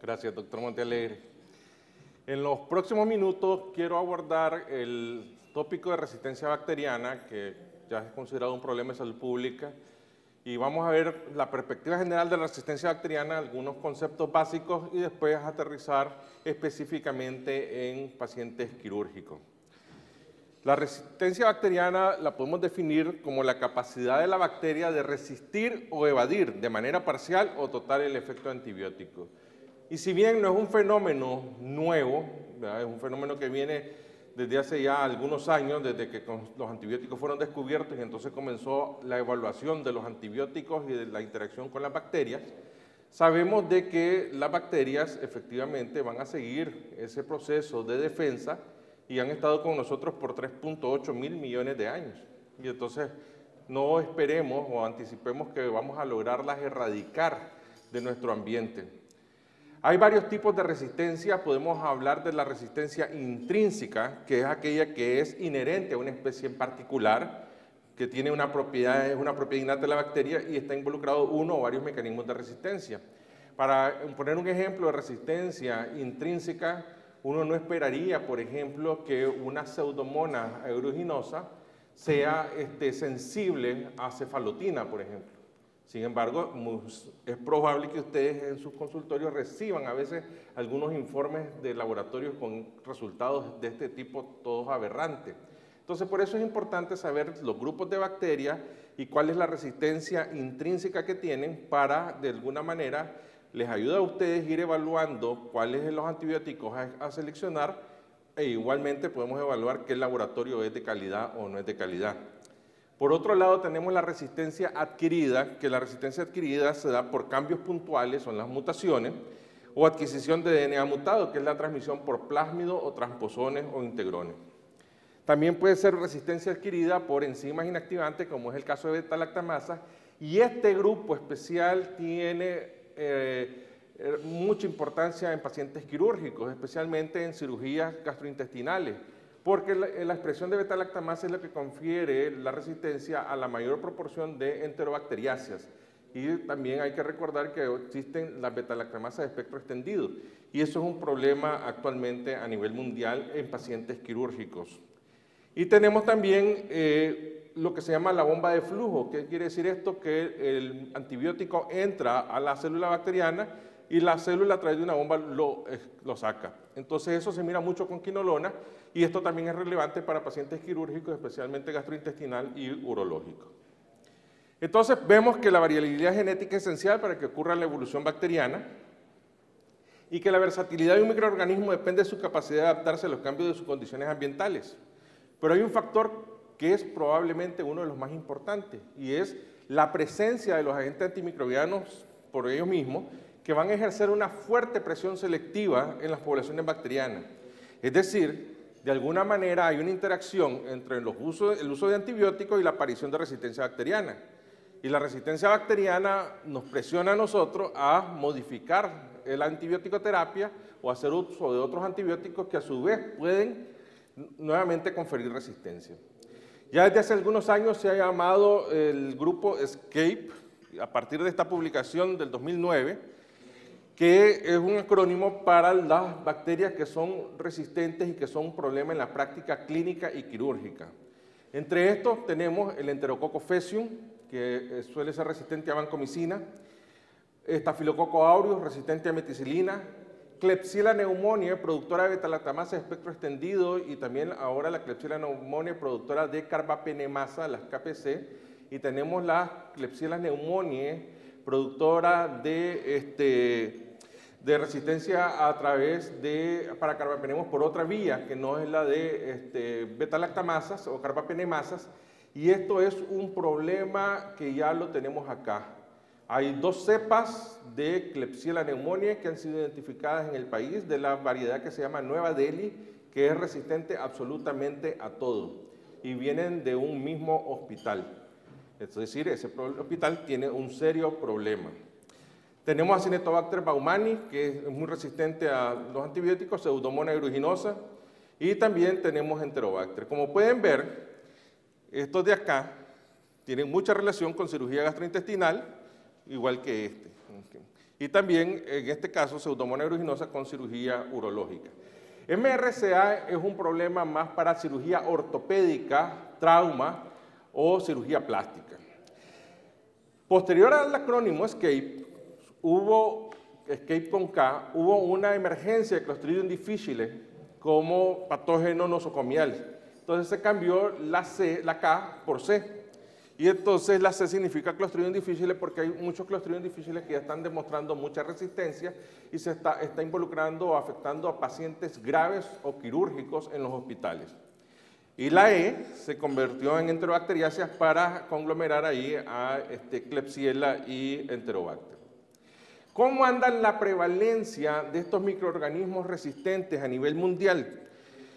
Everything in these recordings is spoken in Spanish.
Gracias, doctor Montealegre. En los próximos minutos quiero abordar el tópico de resistencia bacteriana, que ya es considerado un problema de salud pública, y vamos a ver la perspectiva general de la resistencia bacteriana, algunos conceptos básicos y después aterrizar específicamente en pacientes quirúrgicos. La resistencia bacteriana la podemos definir como la capacidad de la bacteria de resistir o evadir de manera parcial o total el efecto antibiótico. Y si bien no es un fenómeno nuevo, es un fenómeno que viene desde hace ya algunos años, desde que los antibióticos fueron descubiertos y entonces comenzó la evaluación de los antibióticos y de la interacción con las bacterias, sabemos de que las bacterias efectivamente van a seguir ese proceso de defensa y han estado con nosotros por 3.8 mil millones de años. Y entonces no esperemos o anticipemos que vamos a lograrlas erradicar de nuestro ambiente. Hay varios tipos de resistencia, podemos hablar de la resistencia intrínseca, que es aquella que es inherente a una especie en particular, que tiene una propiedad, es una propiedad innata de la bacteria y está involucrado uno o varios mecanismos de resistencia. Para poner un ejemplo de resistencia intrínseca, uno no esperaría, por ejemplo, que una pseudomonas aeruginosa sea este, sensible a cefalotina, por ejemplo. Sin embargo, es probable que ustedes en sus consultorios reciban a veces algunos informes de laboratorios con resultados de este tipo, todos aberrantes. Entonces, por eso es importante saber los grupos de bacterias y cuál es la resistencia intrínseca que tienen para, de alguna manera, les ayuda a ustedes ir evaluando cuáles son los antibióticos a, seleccionar e igualmente podemos evaluar qué laboratorio es de calidad o no es de calidad. Por otro lado, tenemos la resistencia adquirida, que la resistencia adquirida se da por cambios puntuales, son las mutaciones, o adquisición de DNA mutado, que es la transmisión por plásmido o transposones o integrones. También puede ser resistencia adquirida por enzimas inactivantes, como es el caso de beta-lactamasa, y este grupo especial tiene eh, eh, mucha importancia en pacientes quirúrgicos, especialmente en cirugías gastrointestinales, porque la, la expresión de beta-lactamasa es lo que confiere la resistencia a la mayor proporción de enterobacteriáceas. Y también hay que recordar que existen las beta-lactamasas de espectro extendido, y eso es un problema actualmente a nivel mundial en pacientes quirúrgicos. Y tenemos también eh, lo que se llama la bomba de flujo. ¿Qué quiere decir esto? Que el antibiótico entra a la célula bacteriana y la célula a través de una bomba lo, eh, lo, saca. Entonces eso se mira mucho con quinolona y esto también es relevante para pacientes quirúrgicos, especialmente gastrointestinal y urológico. Entonces vemos que la variabilidad genética es esencial para que ocurra la evolución bacteriana y que la versatilidad de un microorganismo depende de su capacidad de adaptarse a los cambios de sus condiciones ambientales. Pero hay un factor que es probablemente uno de los más importantes, y es la presencia de los agentes antimicrobianos por ellos mismos, que van a ejercer una fuerte presión selectiva en las poblaciones bacterianas. Es decir, de alguna manera hay una interacción entre el uso de antibióticos y la aparición de resistencia bacteriana. Y la resistencia bacteriana nos presiona a nosotros a modificar la antibiótico-terapia o hacer uso de otros antibióticos que a su vez pueden nuevamente conferir resistencia. Ya desde hace algunos años se ha llamado el grupo ESCAPE, a partir de esta publicación del 2009, que es un acrónimo para las bacterias que son resistentes y que son un problema en la práctica clínica y quirúrgica. Entre estos tenemos el Enterococo faecium, que eh, suele ser resistente a vancomicina, Staphylococcus aureus, resistente a meticilina, Klebsiella pneumoniae, productora de beta-lactamasa de espectro extendido y también ahora la Klebsiella pneumoniae, productora de carbapenemasa, las KPC, y tenemos la Klebsiella pneumoniae, productora de, este, de resistencia a través de, para carbapenemos por otra vía, que no es la de este, beta-lactamasas o carbapenemasas, y esto es un problema que ya lo tenemos acá. Hay dos cepas de Klebsiella pneumoniae que han sido identificadas en el país de la variedad que se llama Nueva Delhi, que es resistente absolutamente a todo y vienen de un mismo hospital. Es decir, ese hospital tiene un serio problema. Tenemos a Cinetobacter baumani, que es muy resistente a los antibióticos, Pseudomonas aeruginosa, y también tenemos Enterobacter. Como pueden ver, estos de acá tienen mucha relación con cirugía gastrointestinal, igual que este. y también, en este caso, pseudomonas aeruginosa con cirugía urológica. MRCA es un problema más para cirugía ortopédica, trauma o cirugía plástica. Posterior al acrónimo ESCAPE, hubo, ESCAPE con K, hubo una emergencia de Clostridium difficile como patógeno nosocomial. Entonces se cambió la, C, la K por C. Y entonces la C significa Clostridium difficile porque hay muchos Clostridium difficile que ya están demostrando mucha resistencia y se está, está involucrando o afectando a pacientes graves o quirúrgicos en los hospitales. Y la E se convirtió en enterobacteriáceas para conglomerar ahí a este, Klebsiella y Enterobacter. ¿Cómo anda la prevalencia de estos microorganismos resistentes a nivel mundial?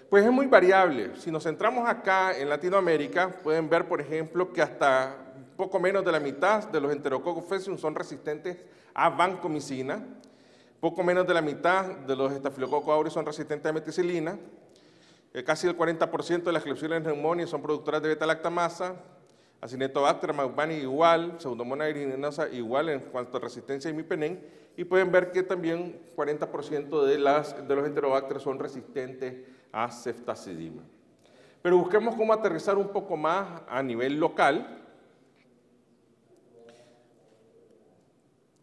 Pues es muy variable. Si nos centramos acá en Latinoamérica, pueden ver, por ejemplo, que hasta poco menos de la mitad de los enterococos faecium son resistentes a vancomicina, poco menos de la mitad de los estafilococos aureus son resistentes a meticilina, eh, casi el 40% de las Klebsiella pneumoniae son productoras de beta-lactamasa, Acinetobacter maupani igual, Pseudomonas aeruginosa igual en cuanto a resistencia a imipenem, y pueden ver que también 40% de, las, de los enterobacterias son resistentes a ceftazidima. Pero busquemos cómo aterrizar un poco más a nivel local.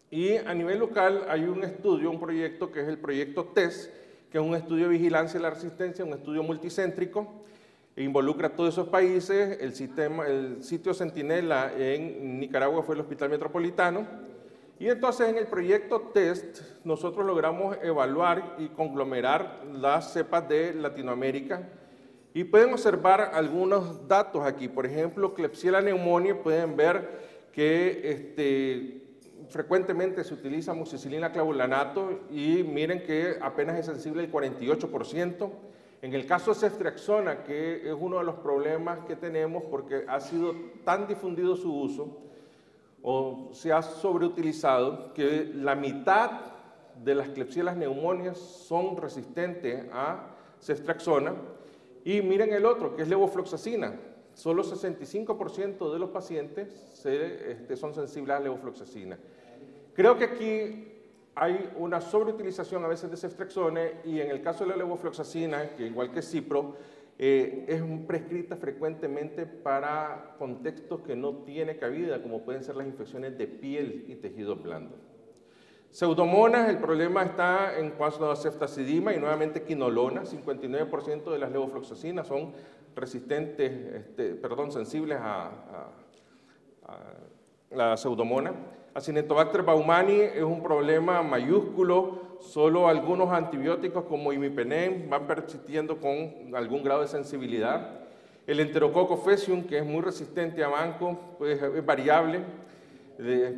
Y a nivel local hay un estudio, un proyecto que es el proyecto TES, que es un estudio de vigilancia de la resistencia, un estudio multicéntrico, involucra a todos esos países. El, sistema, el sitio Centinela en Nicaragua fue el Hospital Metropolitano. Y entonces en el proyecto TEST nosotros logramos evaluar y conglomerar las cepas de Latinoamérica y pueden observar algunos datos aquí. Por ejemplo, Klebsiella pneumoniae, pueden ver que este, frecuentemente se utiliza mucicilina clavulanato y miren que apenas es sensible el 48%. En el caso de ceftriaxona, que es uno de los problemas que tenemos porque ha sido tan difundido su uso o se ha sobreutilizado que la mitad de las clepsielas neumonias son resistentes a ceftriaxona y miren el otro, que es levofloxacina. Solo 65% de los pacientes se, este, son sensibles a levofloxacina. Creo que aquí hay una sobreutilización a veces de ceftriaxone y en el caso de la levofloxacina, que igual que Cipro, eh, es prescrita frecuentemente para contextos que no tiene cabida, como pueden ser las infecciones de piel y tejidos blandos. Pseudomonas, el problema está en cuanto a ceftacidima y nuevamente quinolona, 59% de las levofloxacinas son resistentes, este, perdón, sensibles a, a la pseudomona. Acinetobacter baumani es un problema mayúsculo, solo algunos antibióticos como imipenem van persistiendo con algún grado de sensibilidad. El enterococo faecium, que es muy resistente a banco, pues es variable.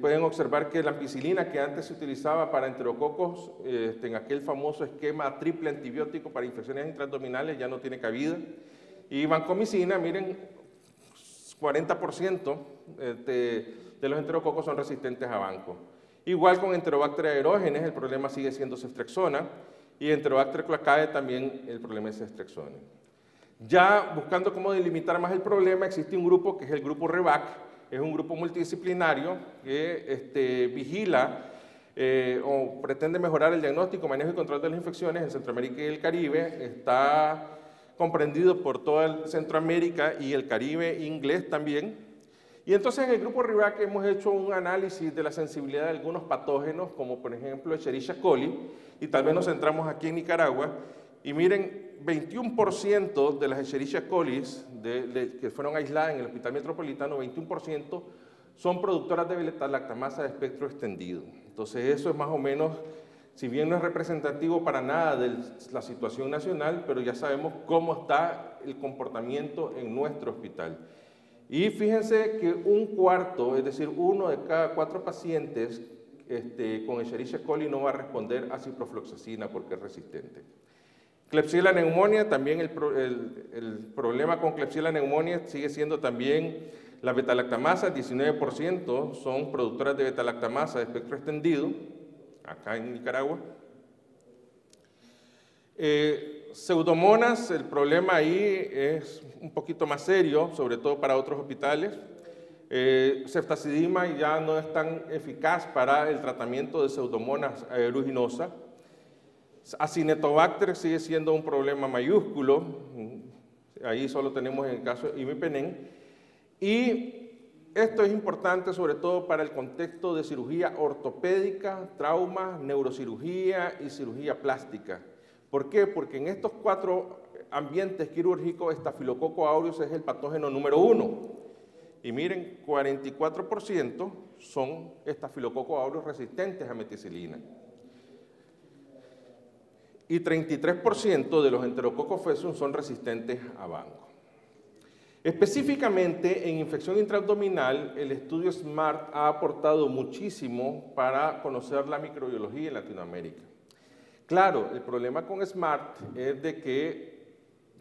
pueden observar que la ampicilina que antes se utilizaba para enterococos, este, en aquel famoso esquema triple antibiótico para infecciones intraabdominales, ya no tiene cabida. Y vancomicina, miren, 40% de de los enterococos son resistentes a banco. Igual con Enterobacter aerógenes, el problema sigue siendo ceftriaxona, y Enterobacter cloacae también el problema es ceftriaxona. Ya buscando cómo delimitar más el problema, existe un grupo que es el grupo REVAC, es un grupo multidisciplinario que este, vigila eh, o pretende mejorar el diagnóstico, manejo y control de las infecciones en Centroamérica y el Caribe. Está comprendido por toda Centroamérica y el Caribe inglés también. Y entonces en el grupo RIVAC hemos hecho un análisis de la sensibilidad de algunos patógenos, como por ejemplo Escherichia coli, y tal vez nos centramos aquí en Nicaragua, y miren, 21% de las Escherichia coli que fueron aisladas en el Hospital Metropolitano, 21% son productoras de beta-lactamasa de espectro extendido. Entonces eso es más o menos, si bien no es representativo para nada de la situación nacional, pero ya sabemos cómo está el comportamiento en nuestro hospital. Y fíjense que un cuarto, es decir, uno de cada cuatro pacientes este, con Escherichia coli no va a responder a ciprofloxacina porque es resistente. Klebsiella pneumonia, también el, problema con Klebsiella pneumonia sigue siendo también la betalactamasa, 19% son productoras de betalactamasa de espectro extendido, acá en Nicaragua. Eh, Pseudomonas, el problema ahí es un poquito más serio, sobre todo para otros hospitales. Eh, ceftazidima ya no es tan eficaz para el tratamiento de pseudomonas aeruginosa. Acinetobacter sigue siendo un problema mayúsculo. Ahí solo tenemos el caso de imipenem. Y esto es importante sobre todo para el contexto de cirugía ortopédica, trauma, neurocirugía y cirugía plástica. ¿Por qué? Porque en estos cuatro ambientes quirúrgicos, estafilococo aureus es el patógeno número uno. Y miren, 44% son estafilococo aureus resistentes a meticilina. Y 33% de los enterococos fesum son resistentes a banco. Específicamente en infección intraabdominal, el estudio SMART ha aportado muchísimo para conocer la microbiología en Latinoamérica. Claro, el problema con SMART es de que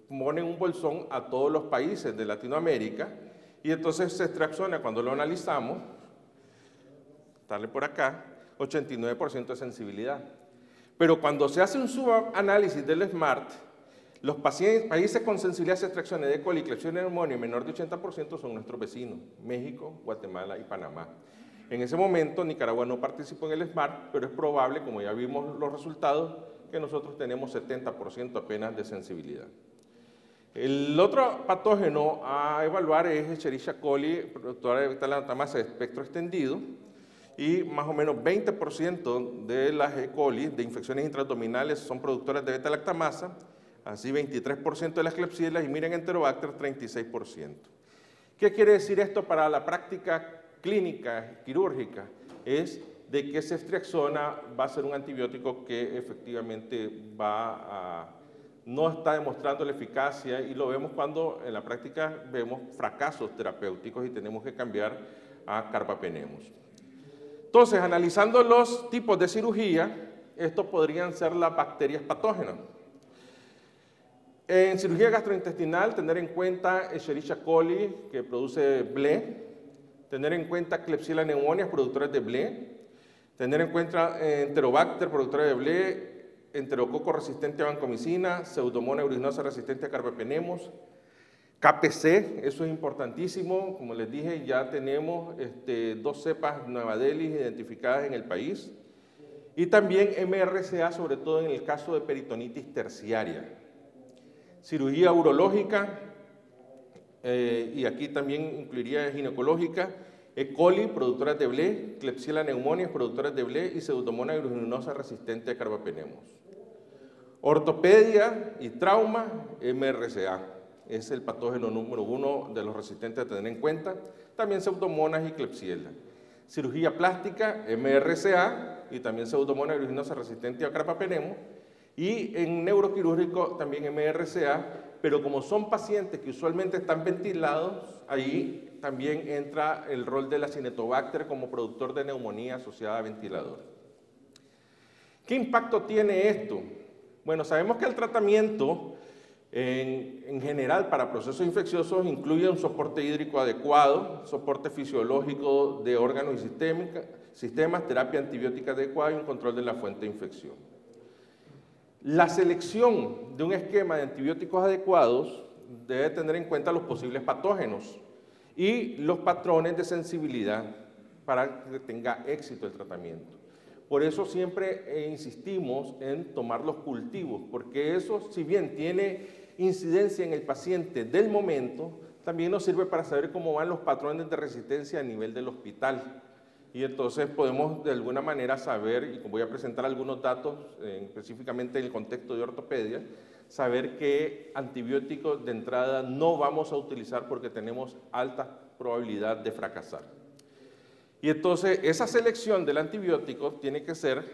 ponen un bolsón a todos los países de Latinoamérica y entonces se extracciona cuando lo analizamos, darle por acá, 89% de sensibilidad. Pero cuando se hace un subanálisis del SMART, los países con sensibilidad a extracciones de coli y Klebsiella pneumoniae menor de 80% son nuestros vecinos, México, Guatemala y Panamá. En ese momento Nicaragua no participó en el SMART, pero es probable, como ya vimos los resultados, que nosotros tenemos 70% apenas de sensibilidad. El otro patógeno a evaluar es Escherichia coli, productora de beta-lactamasa de espectro extendido, y más o menos 20% de las E. coli de infecciones intraabdominales son productoras de beta-lactamasa, así 23% de las Klebsiella y miren Enterobacter 36%. ¿Qué quiere decir esto para la práctica clínica, quirúrgica? Es de que ceftriaxona va a ser un antibiótico que efectivamente va a, no está demostrando la eficacia y lo vemos cuando en la práctica vemos fracasos terapéuticos y tenemos que cambiar a carbapenemus. Entonces, analizando los tipos de cirugía, estos podrían ser las bacterias patógenas. En cirugía gastrointestinal, tener en cuenta Escherichia coli, que produce BLE, tener en cuenta Klebsiella pneumonias, productores de BLE, tener en cuenta Enterobacter, productora de BLE, Enterococo resistente a vancomicina, Pseudomonas aeruginosa resistente a carbapenemus, KPC, eso es importantísimo, como les dije, ya tenemos este, dos cepas Nueva Delhi identificadas en el país, y también MRCA, sobre todo en el caso de peritonitis terciaria. Cirugía urológica, eh, y aquí también incluiría ginecológica, E. coli, productoras de BLE, Klebsiella pneumonias, productoras de BLE y Pseudomonas aeruginosa resistente a carbapenemus. Ortopedia y trauma, MRCA, es el patógeno número uno de los resistentes a tener en cuenta, también Pseudomonas y Klebsiella. Cirugía plástica, MRCA y también Pseudomonas aeruginosa resistente a carbapenemus y en neuroquirúrgico también MRCA, pero como son pacientes que usualmente están ventilados, ahí también entra el rol de la Cinetobacter como productor de neumonía asociada a ventilador. ¿Qué impacto tiene esto? Bueno, sabemos que el tratamiento en, en, general para procesos infecciosos incluye un soporte hídrico adecuado, soporte fisiológico de órganos y sistemas, terapia antibiótica adecuada y un control de la fuente de infección. La selección de un esquema de antibióticos adecuados debe tener en cuenta los posibles patógenos y los patrones de sensibilidad para que tenga éxito el tratamiento. Por eso siempre eh, insistimos en tomar los cultivos, porque eso, si bien tiene incidencia en el paciente del momento, también nos sirve para saber cómo van los patrones de resistencia a nivel del hospital y entonces podemos de alguna manera saber, y voy a presentar algunos datos eh, específicamente en el contexto de ortopedia, saber qué antibióticos de entrada no vamos a utilizar porque tenemos alta probabilidad de fracasar. Y entonces esa selección del antibiótico tiene que ser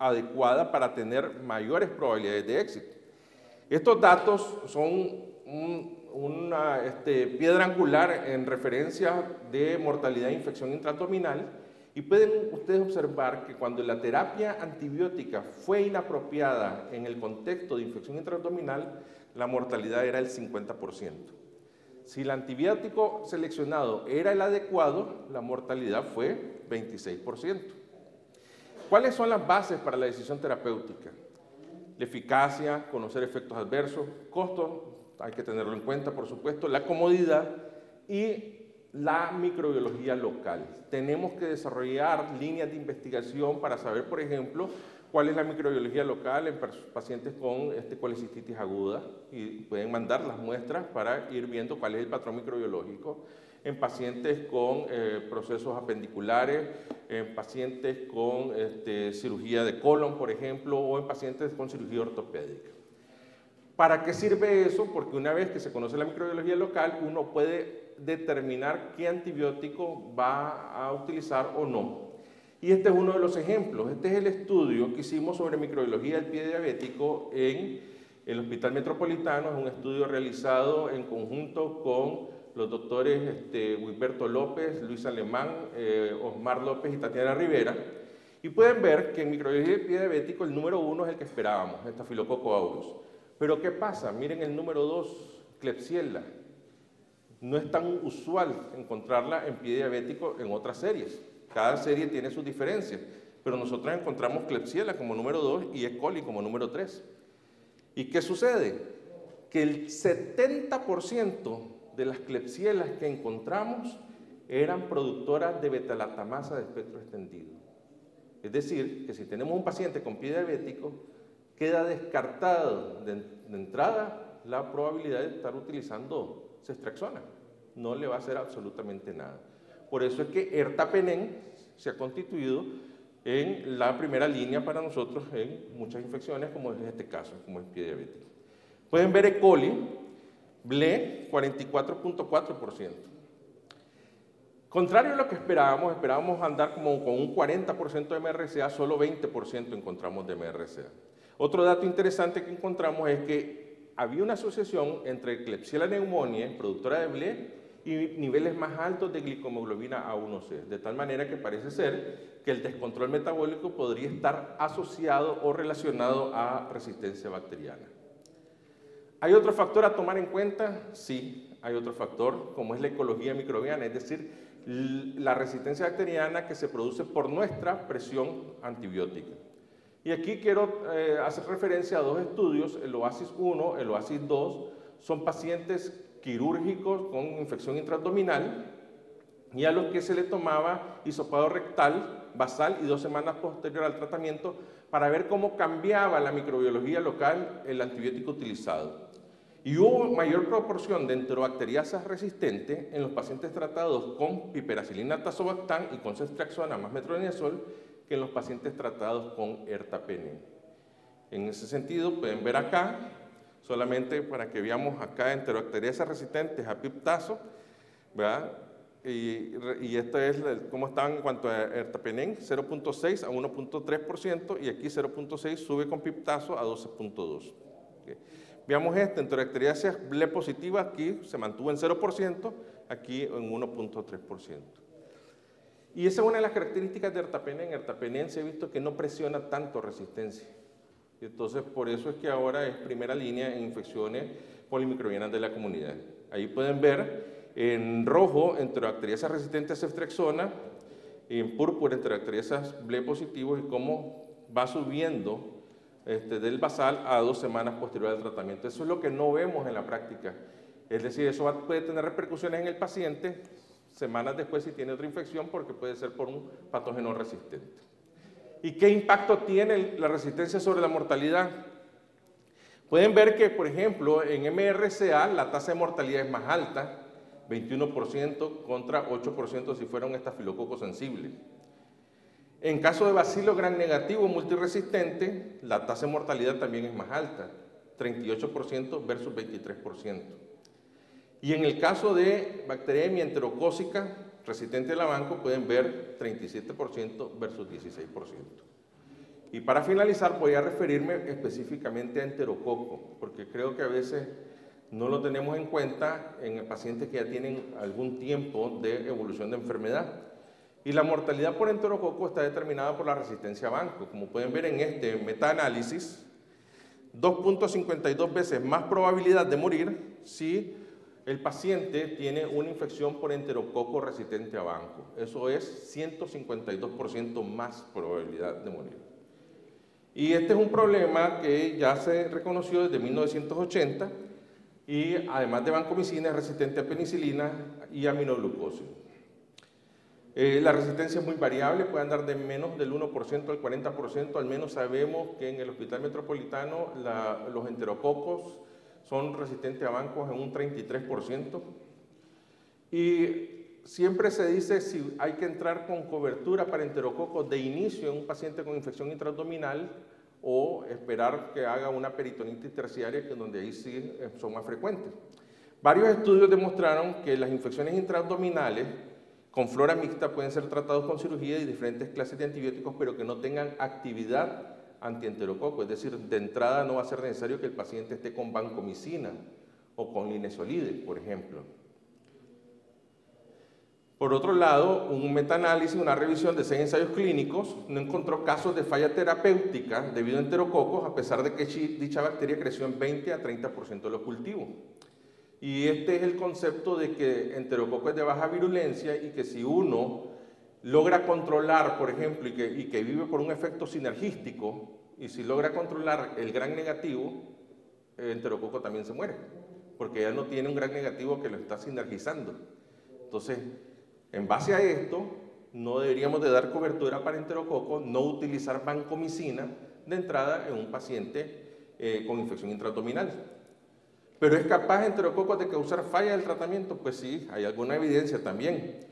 adecuada para tener mayores probabilidades de éxito. Estos datos son una este, piedra angular en referencia de mortalidad e infección intraabdominal y pueden ustedes observar que cuando la terapia antibiótica fue inapropiada en el contexto de infección intraabdominal, la mortalidad era el 50%. Si el antibiótico seleccionado era el adecuado, la mortalidad fue 26%. ¿Cuáles son las bases para la decisión terapéutica? La eficacia, conocer efectos adversos, costo hay que tenerlo en cuenta, por supuesto, la comodidad y la microbiología local. Tenemos que desarrollar líneas de investigación para saber, por ejemplo, cuál es la microbiología local en pacientes con este, colecistitis aguda y pueden mandar las muestras para ir viendo cuál es el patrón microbiológico en pacientes con eh, procesos apendiculares, en pacientes con este, cirugía de colon, por ejemplo, o en pacientes con cirugía ortopédica. ¿Para qué sirve eso? Porque una vez que se conoce la microbiología local, uno puede determinar qué antibiótico va a utilizar o no. Y este es uno de los ejemplos. Este es el estudio que hicimos sobre microbiología del pie diabético en el Hospital Metropolitano. Es un estudio realizado en conjunto con los doctores este, López, Luis Alemán, eh, Osmar López y Tatiana Rivera. Y pueden ver que en microbiología del pie diabético el número uno es el que esperábamos, estafilococo aureus. Pero ¿qué pasa? Miren el número dos, Klebsiella. No es tan usual encontrarla en pie diabético en otras series. Cada serie tiene sus diferencias, pero nosotros encontramos Klebsiella como número 2 y E. coli como número 3. ¿Y qué sucede? Que el 70% de las Klebsielas que encontramos eran productoras de betalatamasa de espectro extendido. Es decir, que si tenemos un paciente con pie diabético, queda descartado de, entrada la probabilidad de estar utilizando cestraxona. No le va a hacer absolutamente nada. Por eso es que ertapenem se ha constituido en la primera línea para nosotros en muchas infecciones, como es este caso, como es pie diabético. Pueden ver E. coli, BLE, 44.4%. Contrario a lo que esperábamos, esperábamos andar como con un 40% de MRCA, solo 20% encontramos de MRCA. Otro dato interesante que encontramos es que había una asociación entre Klebsiella pneumoniae, productora de BLE, y niveles más altos de glicohemoglobina A1C, de tal manera que parece ser que el descontrol metabólico podría estar asociado o relacionado a resistencia bacteriana. ¿Hay otro factor a tomar en cuenta? Sí, hay otro factor, como es la ecología microbiana, es decir, la resistencia bacteriana que se produce por nuestra presión antibiótica. Y aquí quiero eh, hacer referencia a dos estudios, el OASIS 1, el OASIS 2, son pacientes quirúrgicos con infección intraabdominal y a los que se le tomaba hisopado rectal, basal y dos semanas posterior al tratamiento para ver cómo cambiaba la microbiología local el antibiótico utilizado. Y hubo mayor proporción de enterobacteriasas resistentes en los pacientes tratados con piperacilina tazobactam y con ceftriaxona más metronidazol que en los pacientes tratados con ertapenem. En ese sentido, pueden ver acá solamente para que veamos acá enterobacterias resistentes a piptazo, ¿verdad? Y, y esto es cómo están en cuanto a ertapenem, 0.6 a 1.3%, y aquí 0.6 sube con piptazo a 12.2. Veamos este, enterobacterias ble positiva, aquí se mantuvo en 0%, aquí en 1.3%. Y esa es una de las características de ertapenem. Ertapenem se ha visto que no presiona tanto resistencia. Entonces, por eso es que ahora es primera línea en infecciones polimicrobianas de la comunidad. Ahí pueden ver en rojo enterobacteriasas resistentes a ceftriaxona, en púrpura enterobacteriasas ble positivos y cómo va subiendo este, del basal a dos semanas posterior al tratamiento. Eso es lo que no vemos en la práctica. Es decir, eso puede tener repercusiones en el paciente semanas después si tiene otra infección porque puede ser por un patógeno resistente. ¿Y qué impacto tiene la resistencia sobre la mortalidad? Pueden ver que, por ejemplo, en MRCA la tasa de mortalidad es más alta, 21% contra 8% si fuera un estafilococo sensible. En caso de bacilo gran negativo multiresistente, la tasa de mortalidad también es más alta, 38% versus 23%. Y en el caso de bacteriemia enterocócica, resistente a la banco pueden ver 37% versus 16%. Y para finalizar voy a referirme específicamente a enterococo, porque creo que a veces no lo tenemos en cuenta en pacientes que ya tienen algún tiempo de evolución de enfermedad. Y la mortalidad por enterococo está determinada por la resistencia a banco. Como pueden ver en este metaanálisis, 2.52 veces más probabilidad de morir si el paciente tiene una infección por enterococo resistente a banco. Eso es 152% más probabilidad de morir. Y este es un problema que ya se reconoció desde 1980 y además de vancomicina es resistente a penicilina y aminoglucosis. Eh, la resistencia es muy variable, puede andar de menos del 1% al 40%, al menos sabemos que en el Hospital Metropolitano los enterococos son resistentes a bancos en un 33%. Y siempre se dice si hay que entrar con cobertura para enterococos de inicio en un paciente con infección intraabdominal o esperar que haga una peritonitis terciaria, que donde ahí sí eh, son más frecuentes. Varios estudios demostraron que las infecciones intraabdominales con flora mixta pueden ser tratados con cirugía y diferentes clases de antibióticos, pero que no tengan actividad antienterococo. Es decir, de entrada no va a ser necesario que el paciente esté con vancomicina o con linesolide, por ejemplo. Por otro lado, un metaanálisis, una revisión de seis ensayos clínicos, no encontró casos de falla terapéutica debido a enterococos, a pesar de que dicha bacteria creció en 20 a 30% de los cultivos. Y este es el concepto de que enterococo es de baja virulencia y que si uno logra controlar, por ejemplo, y que, y vive por un efecto sinergístico, y si logra controlar el gran negativo, el enterococo también se muere, porque ya no tiene un gran negativo que lo está sinergizando. Entonces, en base a esto, no deberíamos de dar cobertura para enterococo, no utilizar vancomicina de entrada en un paciente eh, con infección intraabdominal. ¿Pero es capaz enterococo de causar falla del tratamiento? Pues sí, hay alguna evidencia también.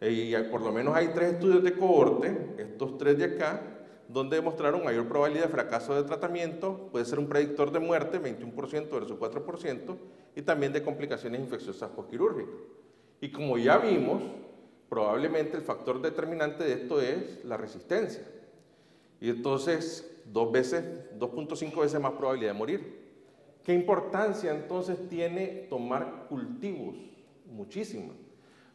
Eh, y por lo menos hay tres estudios de cohorte, estos tres de acá, donde demostraron mayor probabilidad de fracaso de tratamiento, puede ser un predictor de muerte, 21% versus 4%, y también de complicaciones infecciosas postquirúrgicas. Y como ya vimos, probablemente el factor determinante de esto es la resistencia. Y entonces, dos veces, 2.5 veces más probabilidad de morir. ¿Qué importancia entonces tiene tomar cultivos? Muchísima.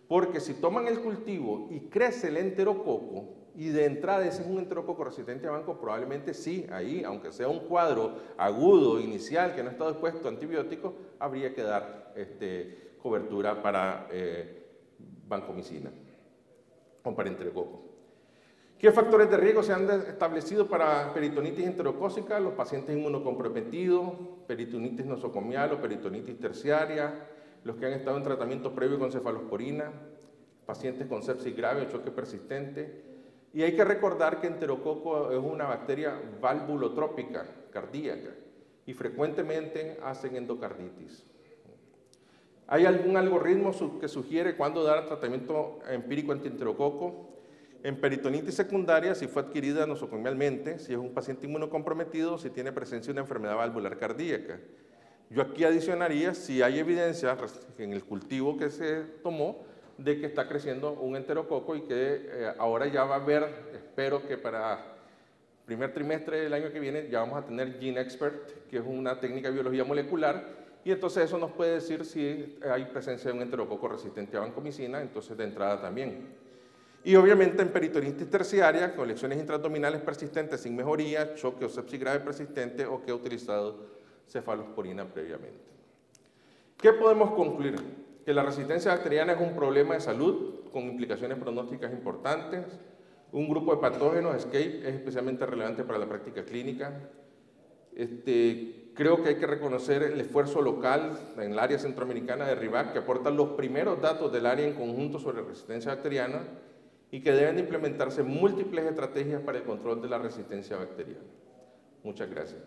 Porque si toman el cultivo y crece el enterococo, y de entrada ese es un enterococo resistente a banco, probablemente sí, ahí, aunque sea un cuadro agudo, inicial, que no está expuesto a antibióticos, habría que dar este, cobertura para eh, vancomicina con parenterococo. ¿Qué factores de riesgo se han establecido para peritonitis enterocócica? Los pacientes inmunocomprometidos, peritonitis nosocomial o peritonitis terciaria, los que han estado en tratamiento previo con cefalosporina, pacientes con sepsis grave o choque persistente. Y hay que recordar que enterococo es una bacteria valvulotrópica cardíaca y frecuentemente hacen endocarditis. ¿Hay algún algoritmo que sugiere cuándo dar tratamiento empírico antienterococo? En peritonitis secundaria, si fue adquirida nosocomialmente, si es un paciente inmunocomprometido, si tiene presencia de una enfermedad valvular cardíaca. Yo aquí adicionaría si hay evidencia en el cultivo que se tomó de que está creciendo un enterococo y que eh, ahora ya va a haber, espero que para primer trimestre del año que viene ya vamos a tener Gene Expert, que es una técnica de biología molecular y entonces eso nos puede decir si hay presencia de un enterococo resistente a vancomicina, entonces de entrada también. Y obviamente en peritonitis terciaria, con lesiones intraabdominales persistentes sin mejoría, choque o sepsis grave persistente o que ha utilizado cefalosporina previamente. ¿Qué podemos concluir? Que la resistencia bacteriana es un problema de salud con implicaciones pronósticas importantes. Un grupo de patógenos, ESCAPE, es especialmente relevante para la práctica clínica. Este, Creo que hay que reconocer el esfuerzo local en el área centroamericana de RIVAC, que aporta los primeros datos del área en conjunto sobre resistencia bacteriana y que deben implementarse múltiples estrategias para el control de la resistencia bacteriana. Muchas gracias.